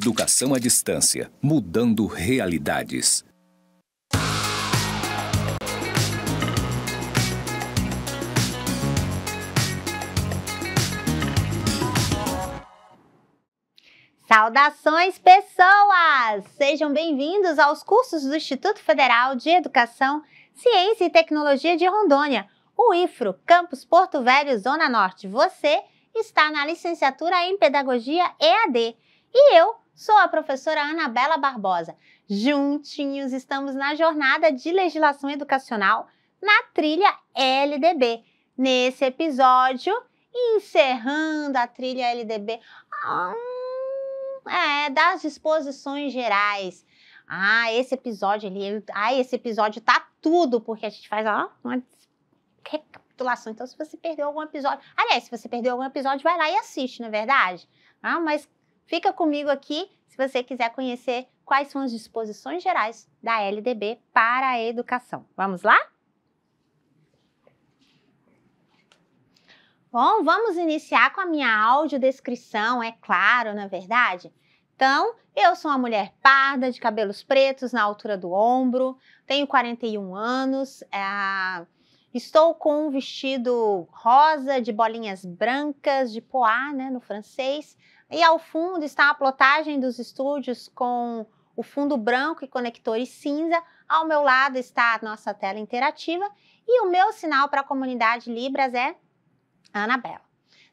Educação à distância, mudando realidades. Saudações, pessoas! Sejam bem-vindos aos cursos do Instituto Federal de Educação, Ciência e Tecnologia de Rondônia, o IFRO, Campus Porto Velho, Zona Norte. Você está na licenciatura em Pedagogia EAD e eu sou a professora Anabela Barbosa. Juntinhos estamos na jornada de legislação educacional na trilha LDB. Nesse episódio, encerrando a trilha LDB. Hum, é, das disposições gerais. Ah, esse episódio ali, ah, esse episódio tá tudo, porque a gente faz ó, uma recapitulação. Então, se você perdeu algum episódio. Aliás, se você perdeu algum episódio, vai lá e assiste, não é verdade? Ah, mas fica comigo aqui se você quiser conhecer quais são as disposições gerais da LDB para a educação. Vamos lá? Bom, vamos iniciar com a minha audiodescrição, é claro, na é verdade? Então, eu sou uma mulher parda, de cabelos pretos na altura do ombro, tenho 41 anos, é, estou com um vestido rosa de bolinhas brancas, de poá, né, no francês, e ao fundo está a plotagem dos estúdios com o fundo branco e conectores cinza. Ao meu lado está a nossa tela interativa e o meu sinal para a comunidade Libras é Anabela.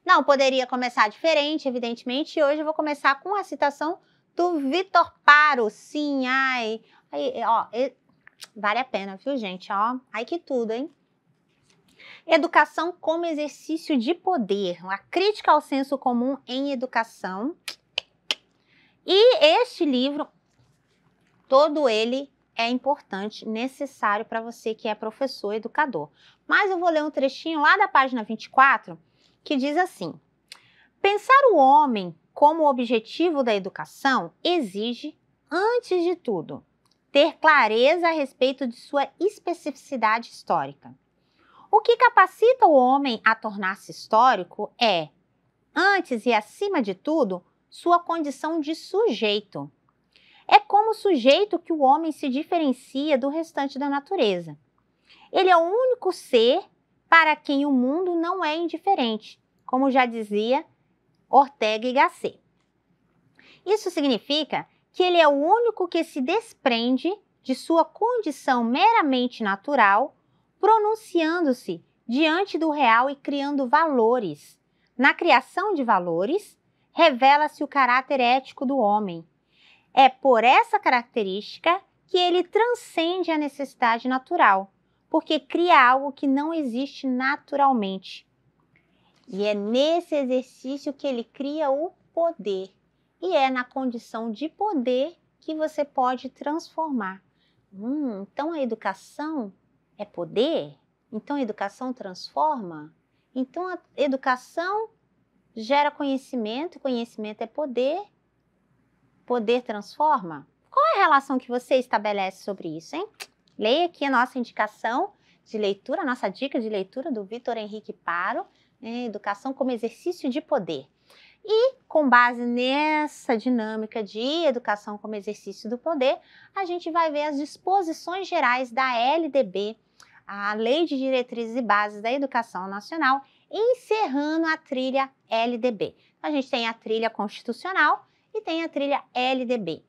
Não poderia começar diferente, evidentemente, e hoje eu vou começar com a citação do Vitor Paro. Sim, ai, ai ó, vale a pena, viu, gente? Ó, ai que tudo, hein? Educação como exercício de poder, uma crítica ao senso comum em educação. E este livro, todo ele é importante, necessário para você que é professor, educador. Mas eu vou ler um trechinho lá da página 24 que diz assim: Pensar o homem como objetivo da educação exige, antes de tudo, ter clareza a respeito de sua especificidade histórica. O que capacita o homem a tornar-se histórico é, antes e acima de tudo, sua condição de sujeito. É como sujeito que o homem se diferencia do restante da natureza. Ele é o único ser para quem o mundo não é indiferente, como já dizia Ortega y Gasset. Isso significa que ele é o único que se desprende de sua condição meramente natural, pronunciando-se diante do real e criando valores. Na criação de valores, revela-se o caráter ético do homem. É por essa característica que ele transcende a necessidade natural, porque cria algo que não existe naturalmente. E é nesse exercício que ele cria o poder. E é na condição de poder que você pode transformar. Hum, então a educação é poder? Então a educação transforma? Então a educação gera conhecimento, conhecimento é poder, poder transforma? Qual é a relação que você estabelece sobre isso, hein? Leia aqui a nossa indicação de leitura, a nossa dica de leitura do Vitor Henrique Paro, né, Educação como Exercício de Poder. E, com base nessa dinâmica de educação como exercício do poder, a gente vai ver as disposições gerais da LDB, a Lei de Diretrizes e Bases da Educação Nacional, encerrando a trilha LDB. Então, a gente tem a trilha constitucional e tem a trilha LDB.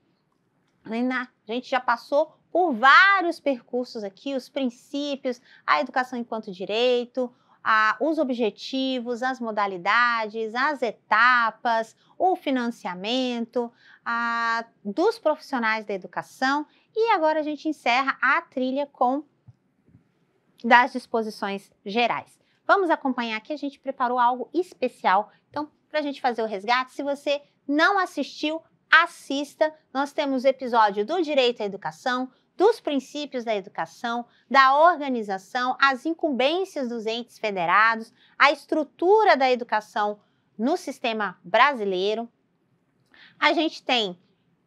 A gente já passou por vários percursos aqui, os princípios, a educação enquanto direito, a, os objetivos, as modalidades, as etapas, o financiamento a, dos profissionais da educação e agora a gente encerra a trilha com das disposições gerais. Vamos acompanhar aqui, a gente preparou algo especial. Então, para a gente fazer o resgate, se você não assistiu, assista. Nós temos episódio do Direito à Educação, dos princípios da educação, da organização, as incumbências dos entes federados, a estrutura da educação no sistema brasileiro. A gente tem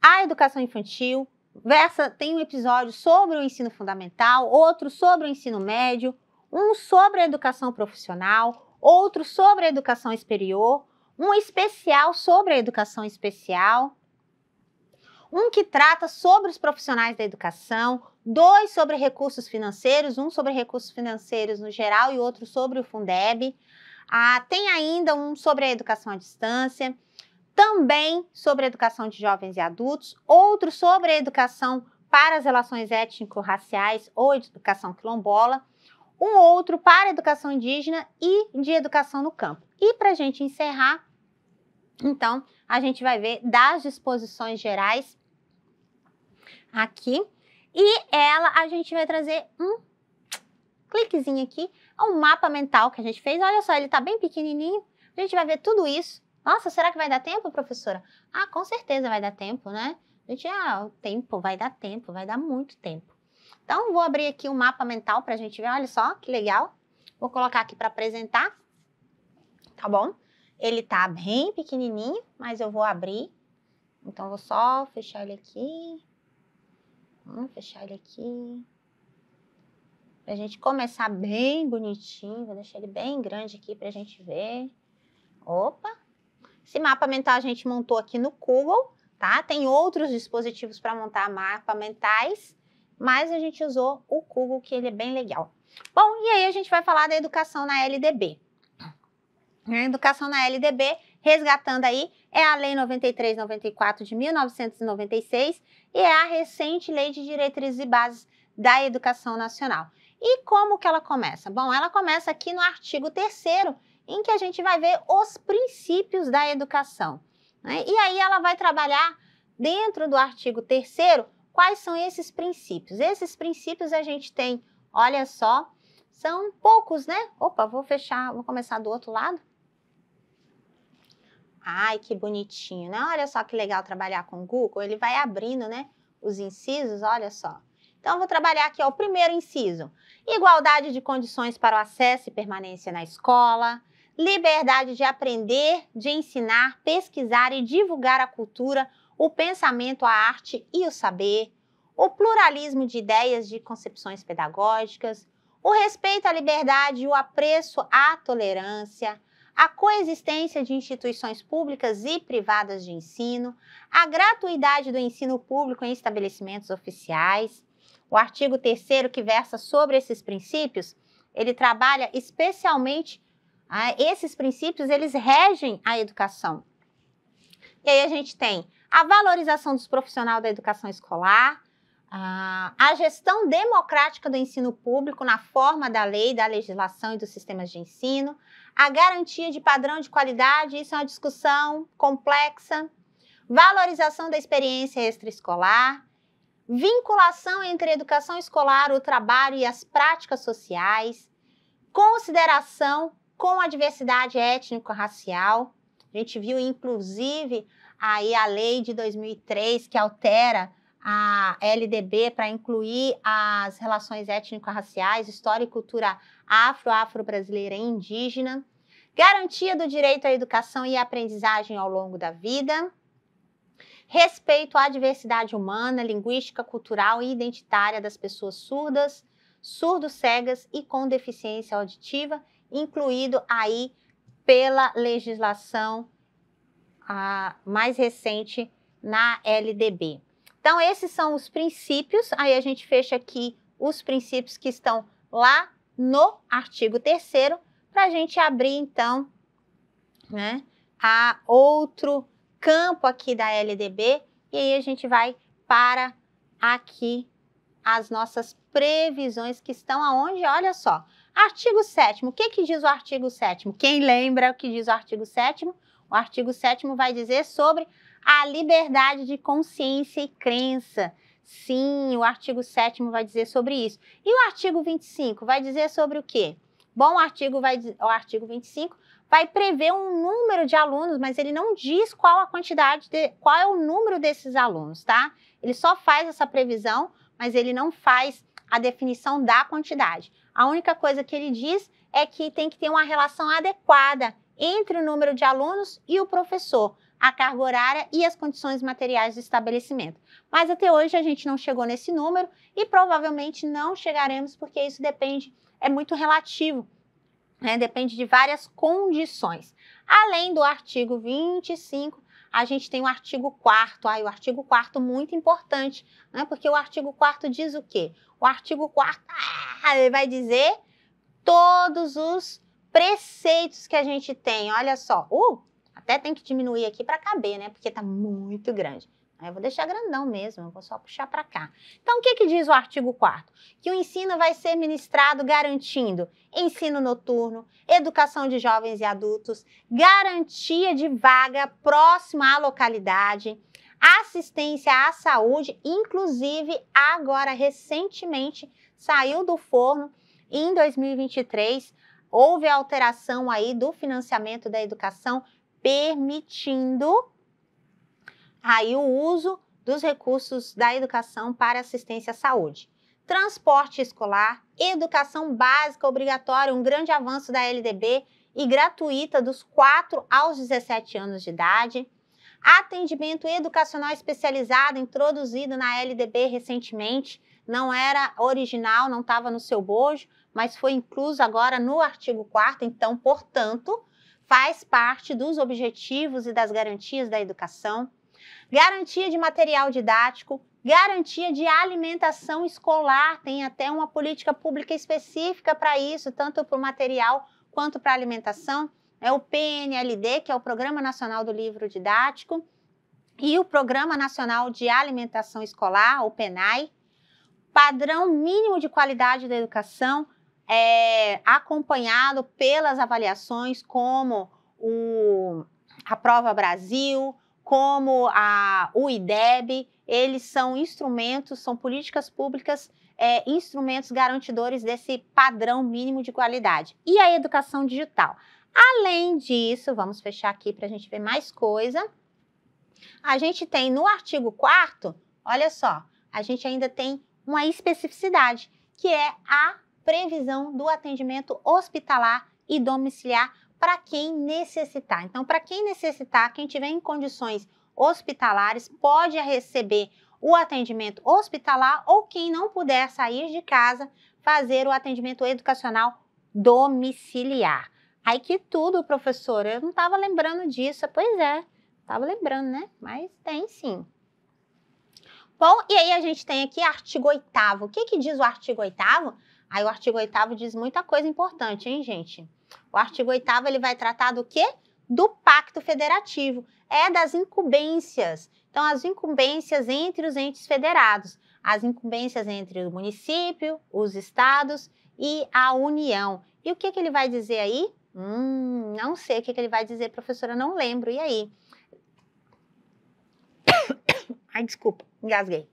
a educação infantil, versa, tem um episódio sobre o ensino fundamental, outro sobre o ensino médio, um sobre a educação profissional, outro sobre a educação superior, um especial sobre a educação especial. um que trata sobre os profissionais da educação, dois sobre recursos financeiros, um sobre recursos financeiros no geral e outro sobre o Fundeb. Ah, tem ainda um sobre a educação à distância, também sobre a educação de jovens e adultos, outro sobre a educação para as relações étnico-raciais ou educação quilombola, um outro para educação indígena e de educação no campo. E para a gente encerrar, então, a gente vai ver das disposições gerais aqui. E ela, a gente vai trazer um cliquezinho aqui, um mapa mental que a gente fez. Olha só, ele está bem pequenininho. A gente vai ver tudo isso. Nossa, será que vai dar tempo, professora? Ah, com certeza vai dar tempo, né? A gente, ah, o tempo, vai dar tempo, vai dar muito tempo. Então, vou abrir aqui um mapa mental para a gente ver. Olha só, que legal. Vou colocar aqui para apresentar. Tá bom? Ele tá bem pequenininho, mas eu vou abrir. Então, vou só fechar ele aqui. Vamos fechar ele aqui. Pra gente começar bem bonitinho. Vou deixar ele bem grande aqui pra gente ver. Opa! Esse mapa mental a gente montou aqui no Google, tá? Tem outros dispositivos para montar mapa mentais mas a gente usou o Google, que ele é bem legal. Bom, e aí a gente vai falar da educação na LDB. A educação na LDB, resgatando aí, é a Lei 9394 de 1996 e é a recente Lei de Diretrizes e Bases da Educação Nacional. E como que ela começa? Bom, ela começa aqui no artigo 3 em que a gente vai ver os princípios da educação. Né? E aí ela vai trabalhar dentro do artigo 3 Quais são esses princípios? Esses princípios a gente tem, olha só, são poucos, né? Opa, vou fechar, vou começar do outro lado. Ai, que bonitinho, né? Olha só que legal trabalhar com o Google. Ele vai abrindo, né? Os incisos, olha só. Então, vou trabalhar aqui, ó, o primeiro inciso. Igualdade de condições para o acesso e permanência na escola. Liberdade de aprender, de ensinar, pesquisar e divulgar a cultura o pensamento, a arte e o saber, o pluralismo de ideias de concepções pedagógicas, o respeito à liberdade e o apreço à tolerância, a coexistência de instituições públicas e privadas de ensino, a gratuidade do ensino público em estabelecimentos oficiais. O artigo 3 que versa sobre esses princípios, ele trabalha especialmente ah, esses princípios, eles regem a educação. E aí a gente tem a valorização dos profissionais da educação escolar, a gestão democrática do ensino público na forma da lei, da legislação e dos sistemas de ensino, a garantia de padrão de qualidade, isso é uma discussão complexa, valorização da experiência extraescolar, vinculação entre a educação escolar, o trabalho e as práticas sociais, consideração com a diversidade étnico-racial. A gente viu, inclusive, aí a lei de 2003 que altera a LDB para incluir as relações étnico-raciais, história e cultura afro, afro-brasileira e indígena, garantia do direito à educação e aprendizagem ao longo da vida, respeito à diversidade humana, linguística, cultural e identitária das pessoas surdas, surdo-cegas e com deficiência auditiva, incluído aí pela legislação a mais recente na LDB. Então, esses são os princípios. Aí a gente fecha aqui os princípios que estão lá no artigo 3 para a gente abrir, então, né, a outro campo aqui da LDB. E aí a gente vai para aqui as nossas previsões que estão aonde? Olha só. Artigo 7 O que, que diz o artigo 7 Quem lembra o que diz o artigo 7 o artigo 7 vai dizer sobre a liberdade de consciência e crença. Sim, o artigo 7 vai dizer sobre isso. E o artigo 25 vai dizer sobre o quê? Bom, o artigo, vai, o artigo 25 vai prever um número de alunos, mas ele não diz qual a quantidade, de, qual é o número desses alunos, tá? Ele só faz essa previsão, mas ele não faz a definição da quantidade. A única coisa que ele diz é que tem que ter uma relação adequada entre o número de alunos e o professor, a carga horária e as condições materiais do estabelecimento. Mas até hoje a gente não chegou nesse número e provavelmente não chegaremos porque isso depende, é muito relativo, né? depende de várias condições. Além do artigo 25, a gente tem o artigo 4 Ai, o artigo 4 muito importante, né? Porque o artigo 4 diz o quê? O artigo 4 ah, vai dizer todos os preceitos que a gente tem. Olha só, uh, até tem que diminuir aqui para caber, né? Porque tá muito grande. Eu vou deixar grandão mesmo, eu vou só puxar para cá. Então, o que, que diz o artigo 4 Que o ensino vai ser ministrado garantindo ensino noturno, educação de jovens e adultos, garantia de vaga próxima à localidade, assistência à saúde, inclusive agora recentemente saiu do forno em 2023 houve alteração aí do financiamento da educação permitindo aí o uso dos recursos da educação para assistência à saúde. Transporte escolar, educação básica obrigatória, um grande avanço da LDB e gratuita dos 4 aos 17 anos de idade. Atendimento educacional especializado, introduzido na LDB recentemente, não era original, não estava no seu bojo, mas foi incluso agora no artigo 4 então, portanto, faz parte dos objetivos e das garantias da educação. Garantia de material didático, garantia de alimentação escolar, tem até uma política pública específica para isso, tanto para o material quanto para a alimentação. É o PNLD, que é o Programa Nacional do Livro Didático, e o Programa Nacional de Alimentação Escolar, o PENAI. Padrão mínimo de qualidade da educação, é, acompanhado pelas avaliações como o, a Prova Brasil, como a, o IDEB, eles são instrumentos, são políticas públicas, é, instrumentos garantidores desse padrão mínimo de qualidade. E a educação digital. Além disso, vamos fechar aqui para a gente ver mais coisa. A gente tem no artigo 4 olha só, a gente ainda tem uma especificidade, que é a previsão do atendimento hospitalar e domiciliar para quem necessitar. Então, para quem necessitar, quem tiver em condições hospitalares, pode receber o atendimento hospitalar ou quem não puder sair de casa, fazer o atendimento educacional domiciliar. Aí que tudo, professora, eu não estava lembrando disso. Pois é, estava lembrando, né? Mas tem sim. Bom, e aí a gente tem aqui artigo 8 O que, que diz o artigo 8 Aí o artigo 8 diz muita coisa importante, hein, gente? O artigo 8 ele vai tratar do quê? Do pacto federativo. É das incumbências. Então, as incumbências entre os entes federados, as incumbências entre o município, os estados e a União. E o que, que ele vai dizer aí? Hum, não sei o que, que ele vai dizer, professora, não lembro. E aí? Ai, desculpa, engasguei.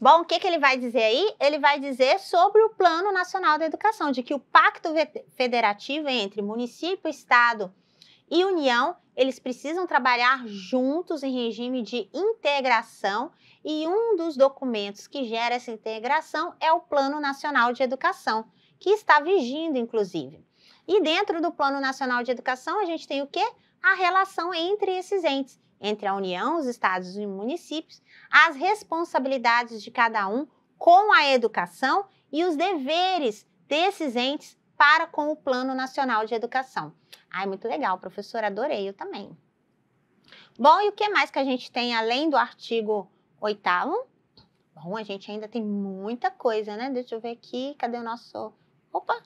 Bom, o que, que ele vai dizer aí? Ele vai dizer sobre o Plano Nacional da Educação, de que o pacto federativo entre município, estado e União, eles precisam trabalhar juntos em regime de integração e um dos documentos que gera essa integração é o Plano Nacional de Educação, que está vigindo, inclusive. E dentro do Plano Nacional de Educação, a gente tem o quê? A relação entre esses entes entre a União, os estados e municípios, as responsabilidades de cada um com a educação e os deveres desses entes para com o Plano Nacional de Educação. Ai, muito legal, professora, adorei, eu também. Bom, e o que mais que a gente tem além do artigo 8 Bom, a gente ainda tem muita coisa, né? Deixa eu ver aqui, cadê o nosso... Opa,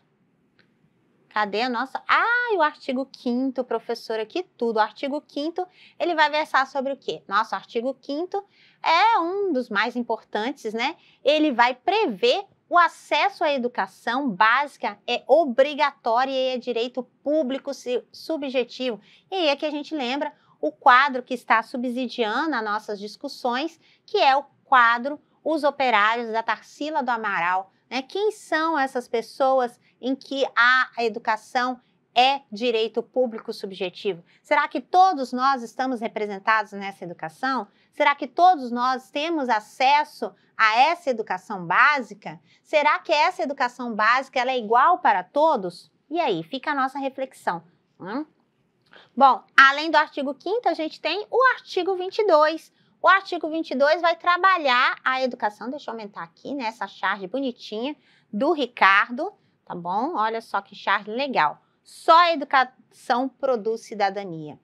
Cadê a nossa? Ah, o artigo 5 professora, que tudo. O artigo 5 ele vai versar sobre o quê? Nosso artigo 5 é um dos mais importantes, né? Ele vai prever o acesso à educação básica é obrigatório e é direito público subjetivo. E aí é que a gente lembra o quadro que está subsidiando as nossas discussões, que é o quadro Os Operários da Tarsila do Amaral. Né? Quem são essas pessoas em que a educação é direito público subjetivo? Será que todos nós estamos representados nessa educação? Será que todos nós temos acesso a essa educação básica? Será que essa educação básica é igual para todos? E aí, fica a nossa reflexão. Hum? Bom, além do artigo 5 a gente tem o artigo 22. O artigo 22 vai trabalhar a educação, deixa eu aumentar aqui, né, essa charge bonitinha do Ricardo, tá bom? Olha só que charge legal. Só a educação produz cidadania.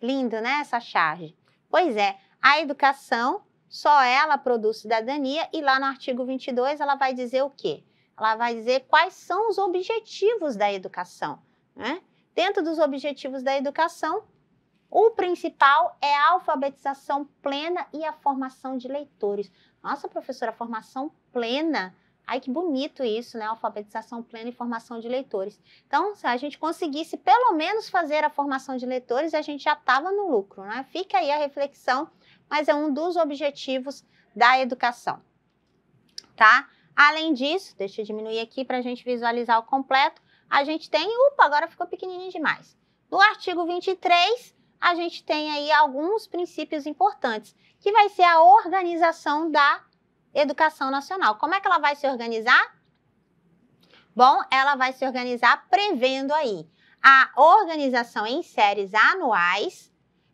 Lindo, né, essa charge? Pois é, a educação, só ela produz cidadania e lá no artigo 22 ela vai dizer o quê? Ela vai dizer quais são os objetivos da educação, né? Dentro dos objetivos da educação, o principal é a alfabetização plena e a formação de leitores. Nossa, professora, formação plena. Ai, que bonito isso, né? Alfabetização plena e formação de leitores. Então, se a gente conseguisse pelo menos fazer a formação de leitores, a gente já estava no lucro, né? Fica aí a reflexão, mas é um dos objetivos da educação, tá? Além disso, deixa eu diminuir aqui para a gente visualizar o completo, a gente tem, upa, agora ficou pequenininho demais. No artigo 23, a gente tem aí alguns princípios importantes, que vai ser a organização da educação nacional. Como é que ela vai se organizar? Bom, ela vai se organizar prevendo aí a organização em séries anuais,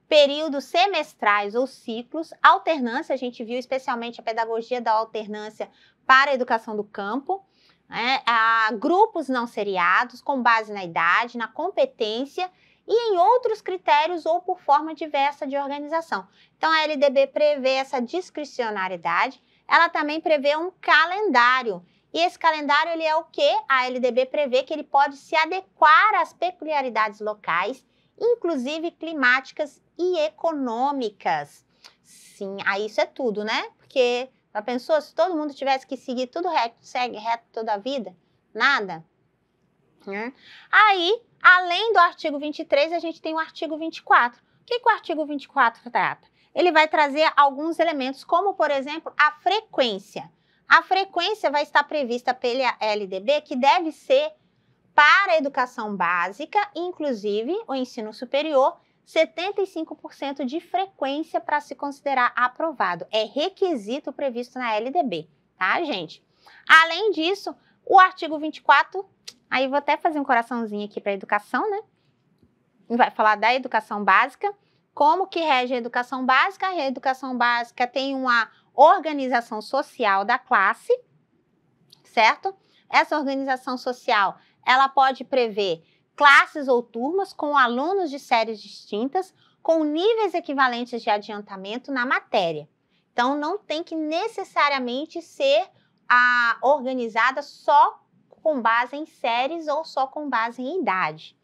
períodos semestrais ou ciclos, alternância, a gente viu especialmente a pedagogia da alternância para a educação do campo, né? a grupos não seriados, com base na idade, na competência e em outros critérios ou por forma diversa de organização. Então, a LDB prevê essa discricionariedade, ela também prevê um calendário. E esse calendário ele é o que? A LDB prevê que ele pode se adequar às peculiaridades locais, inclusive climáticas e econômicas. Sim, aí isso é tudo, né? Porque já pensou se todo mundo tivesse que seguir tudo reto, segue reto toda a vida? Nada. Né? Aí Além do artigo 23, a gente tem o artigo 24. O que, que o artigo 24 trata? Ele vai trazer alguns elementos, como, por exemplo, a frequência. A frequência vai estar prevista pela LDB, que deve ser para a educação básica, inclusive o ensino superior, 75% de frequência para se considerar aprovado. É requisito previsto na LDB, tá, gente? Além disso, o artigo 24 Aí vou até fazer um coraçãozinho aqui para educação, né? Vai falar da educação básica. Como que rege a educação básica? A educação básica tem uma organização social da classe, certo? Essa organização social, ela pode prever classes ou turmas com alunos de séries distintas, com níveis equivalentes de adiantamento na matéria. Então, não tem que necessariamente ser a, organizada só com base em séries ou só com base em idade.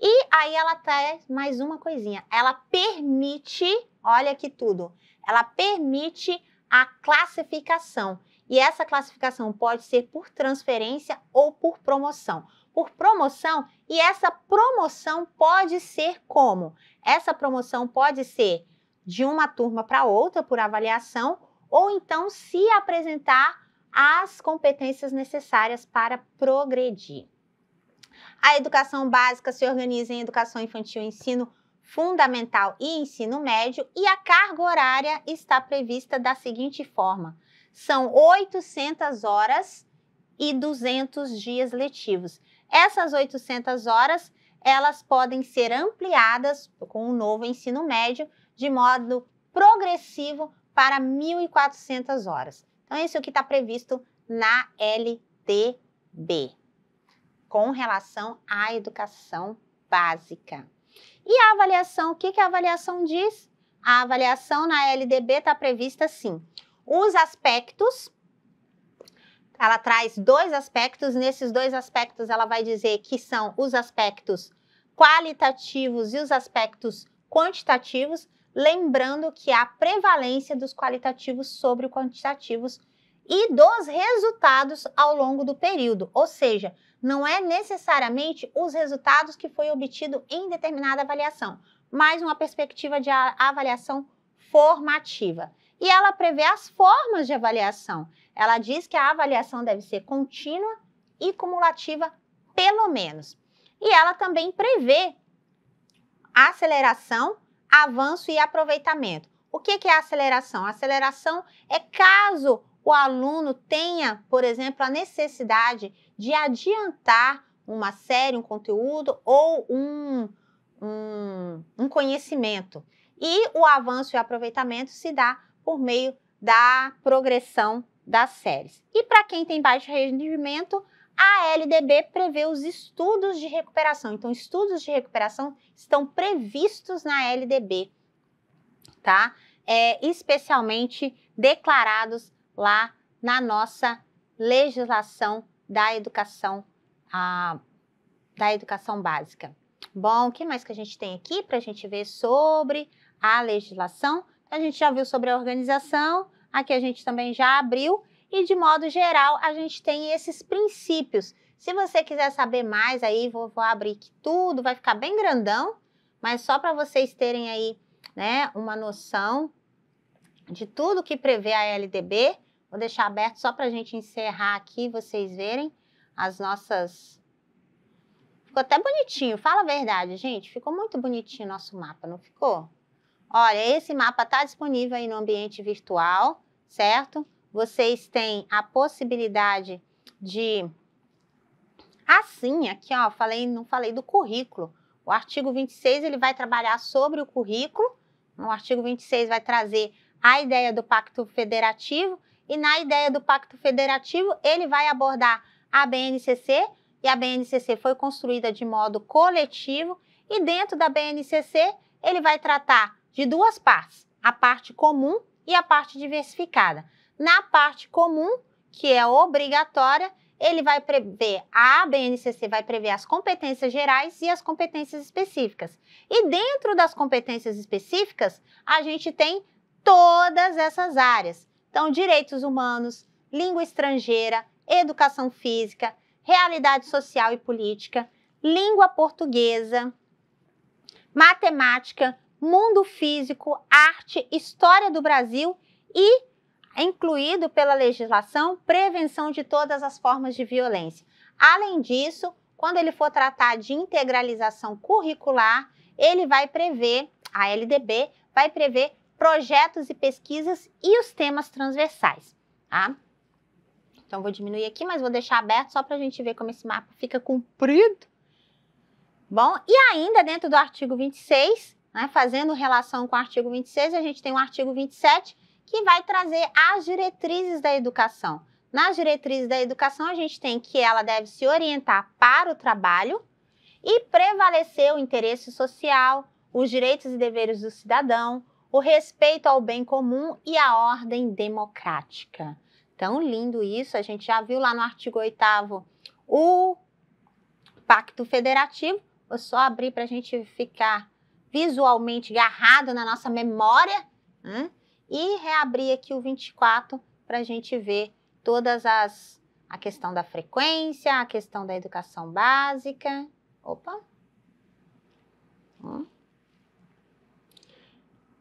E aí ela traz mais uma coisinha. Ela permite, olha aqui tudo, ela permite a classificação. E essa classificação pode ser por transferência ou por promoção. Por promoção, e essa promoção pode ser como? Essa promoção pode ser de uma turma para outra por avaliação, ou então se apresentar as competências necessárias para progredir. A educação básica se organiza em educação infantil, ensino fundamental e ensino médio, e a carga horária está prevista da seguinte forma: são 800 horas e 200 dias letivos. Essas 800 horas, elas podem ser ampliadas com o novo ensino médio de modo progressivo para 1.400 horas. Então, isso é o que está previsto na LDB, com relação à educação básica. E a avaliação, o que, que a avaliação diz? A avaliação na LDB está prevista assim: os aspectos, ela traz dois aspectos, nesses dois aspectos ela vai dizer que são os aspectos qualitativos e os aspectos quantitativos lembrando que há prevalência dos qualitativos sobre os quantitativos e dos resultados ao longo do período, ou seja, não é necessariamente os resultados que foi obtido em determinada avaliação, mas uma perspectiva de avaliação formativa. E ela prevê as formas de avaliação. Ela diz que a avaliação deve ser contínua e cumulativa, pelo menos. E ela também prevê aceleração avanço e aproveitamento. O que, é aceleração? Aceleração é caso o aluno tenha, por exemplo, a necessidade de adiantar uma série, um conteúdo ou um, um, um conhecimento. E o avanço e aproveitamento se dá por meio da progressão das séries. E para quem tem baixo rendimento, a LDB prevê os estudos de recuperação. Então, estudos de recuperação estão previstos na LDB, tá? É, especialmente declarados lá na nossa legislação da educação, a, da educação básica. Bom, o que mais que a gente tem aqui para a gente ver sobre a legislação? A gente já viu sobre a organização, aqui a gente também já abriu, e de modo geral a gente tem esses princípios. Se você quiser saber mais aí, vou, vou abrir aqui tudo, vai ficar bem grandão, mas só para vocês terem aí, né, uma noção de tudo que prevê a LDB, vou deixar aberto só para a gente encerrar aqui, vocês verem as nossas... Ficou até bonitinho, fala a verdade, gente, ficou muito bonitinho nosso mapa, não ficou? Olha, esse mapa está disponível aí no ambiente virtual, certo? Vocês têm a possibilidade de assim, aqui ó, falei, não falei do currículo. O artigo 26 ele vai trabalhar sobre o currículo. No artigo 26 vai trazer a ideia do pacto federativo e na ideia do pacto federativo ele vai abordar a BNCC e a BNCC foi construída de modo coletivo e dentro da BNCC ele vai tratar de duas partes, a parte comum e a parte diversificada. Na parte comum, que é obrigatória, ele vai prever, a BNCC vai prever as competências gerais e as competências específicas. E dentro das competências específicas, a gente tem todas essas áreas. Então, direitos humanos, língua estrangeira, educação física, realidade social e política, língua portuguesa, matemática, mundo físico, arte, história do Brasil e incluído pela legislação prevenção de todas as formas de violência. Além disso, quando ele for tratar de integralização curricular, ele vai prever, a LDB vai prever projetos e pesquisas e os temas transversais, tá? Então, vou diminuir aqui, mas vou deixar aberto só para a gente ver como esse mapa fica comprido. Bom, e ainda dentro do artigo 26, né, fazendo relação com o artigo 26, a gente tem o artigo 27, que vai trazer as diretrizes da educação. Nas diretrizes da educação, a gente tem que ela deve se orientar para o trabalho e prevalecer o interesse social, os direitos e deveres do cidadão, o respeito ao bem comum e a ordem democrática. Tão lindo isso, a gente já viu lá no artigo 8 o Pacto Federativo. Vou só abrir para a gente ficar visualmente agarrado na nossa memória. Né? E reabrir aqui o 24 para a gente ver todas as. a questão da frequência, a questão da educação básica. Opa! Hum.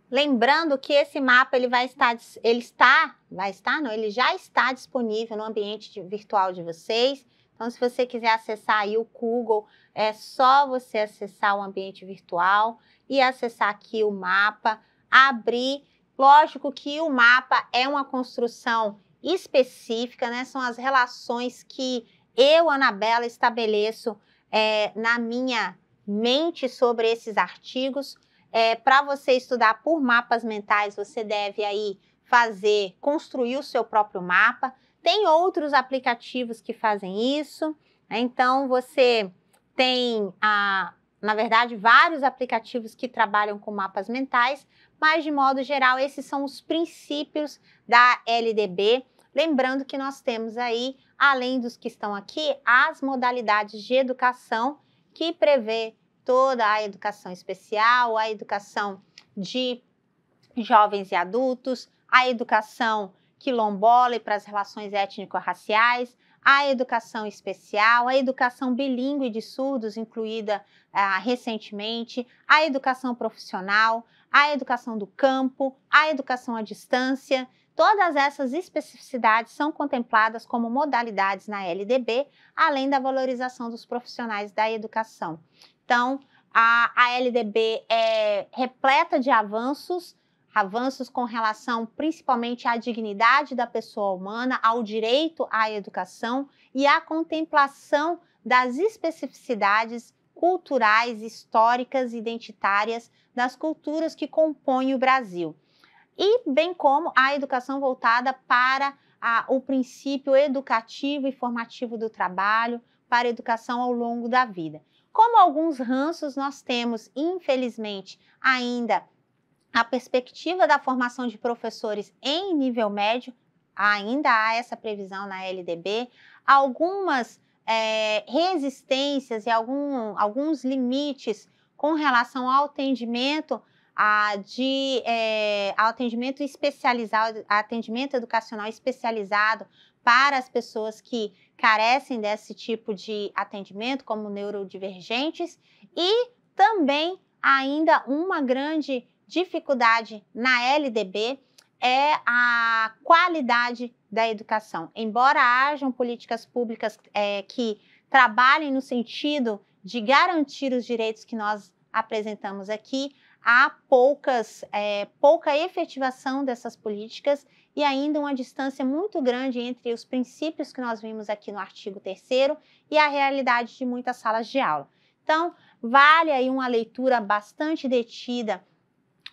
Lembrando que esse mapa ele vai estar, ele está, vai estar, não, ele já está disponível no ambiente virtual de vocês. Então, se você quiser acessar aí o Google, é só você acessar o ambiente virtual e acessar aqui o mapa, abrir Lógico que o mapa é uma construção específica, né? São as relações que eu, Anabela, estabeleço é, na minha mente sobre esses artigos. É, Para você estudar por mapas mentais, você deve aí fazer, construir o seu próprio mapa. Tem outros aplicativos que fazem isso. Né? Então, você tem, a, na verdade, vários aplicativos que trabalham com mapas mentais, mas de modo geral, esses são os princípios da LDB. Lembrando que nós temos aí, além dos que estão aqui, as modalidades de educação que prevê toda a educação especial, a educação de jovens e adultos, a educação quilombola e para as relações étnico-raciais, a educação especial, a educação bilíngue de surdos, incluída ah, recentemente, a educação profissional, a educação do campo, a educação à distância. Todas essas especificidades são contempladas como modalidades na LDB, além da valorização dos profissionais da educação. Então, a, a LDB é repleta de avanços avanços com relação principalmente à dignidade da pessoa humana, ao direito à educação e à contemplação das especificidades culturais, históricas, identitárias das culturas que compõem o Brasil. E bem como a educação voltada para a, o princípio educativo e formativo do trabalho para a educação ao longo da vida. Como alguns ranços, nós temos, infelizmente, ainda a perspectiva da formação de professores em nível médio, ainda há essa previsão na LDB, algumas é, resistências e algum, alguns limites com relação ao atendimento a, de é, atendimento especializado, atendimento educacional especializado para as pessoas que carecem desse tipo de atendimento, como neurodivergentes, e também ainda uma grande dificuldade na LDB é a qualidade da educação. Embora hajam políticas públicas é, que trabalhem no sentido de garantir os direitos que nós apresentamos aqui, há poucas, é, pouca efetivação dessas políticas e ainda uma distância muito grande entre os princípios que nós vimos aqui no artigo 3 e a realidade de muitas salas de aula. Então, vale aí uma leitura bastante detida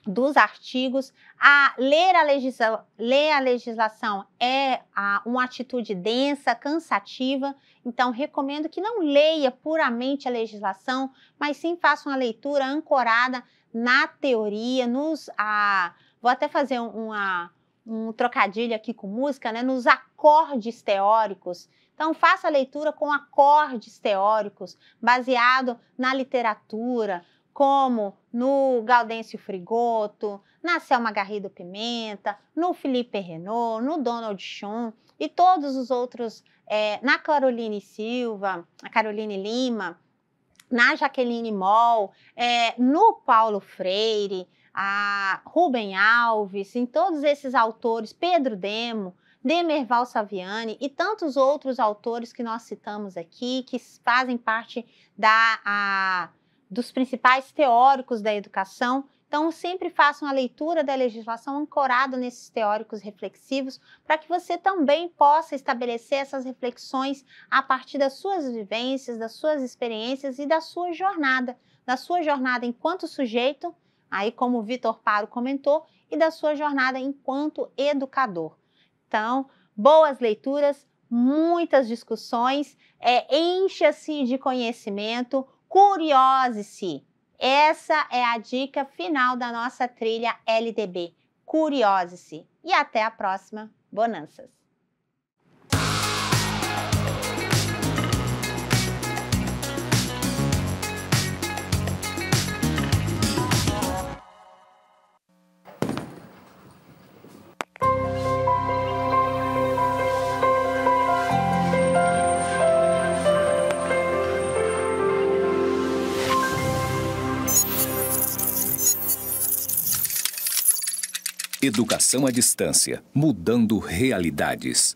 dos artigos. A ler a, legisla, ler a legislação é a, uma atitude densa, cansativa, então recomendo que não leia puramente a legislação, mas sim faça uma leitura ancorada na teoria, nos. A, vou até fazer uma, um trocadilho aqui com música, né? Nos acordes teóricos. Então, faça a leitura com acordes teóricos, baseado na literatura, como no Gaudêncio Frigoto, na Selma Garrido Pimenta, no Felipe Renault, no Donald Schum e todos os outros, é, na Caroline Silva, a Caroline Lima, na Jaqueline Moll, é, no Paulo Freire, a Rubem Alves, em todos esses autores, Pedro Demo, Demerval Saviani e tantos outros autores que nós citamos aqui, que fazem parte da, a, dos principais teóricos da educação. Então, sempre faça uma leitura da legislação ancorada nesses teóricos reflexivos, para que você também possa estabelecer essas reflexões a partir das suas vivências, das suas experiências e da sua jornada, da sua jornada enquanto sujeito, aí como o Vitor Paro comentou, e da sua jornada enquanto educador. Então, boas leituras, muitas discussões, é, encha-se de conhecimento, curiose-se. Essa é a dica final da nossa trilha LDB. Curiose-se. E até a próxima. Bonanças! Educação à distância, mudando realidades.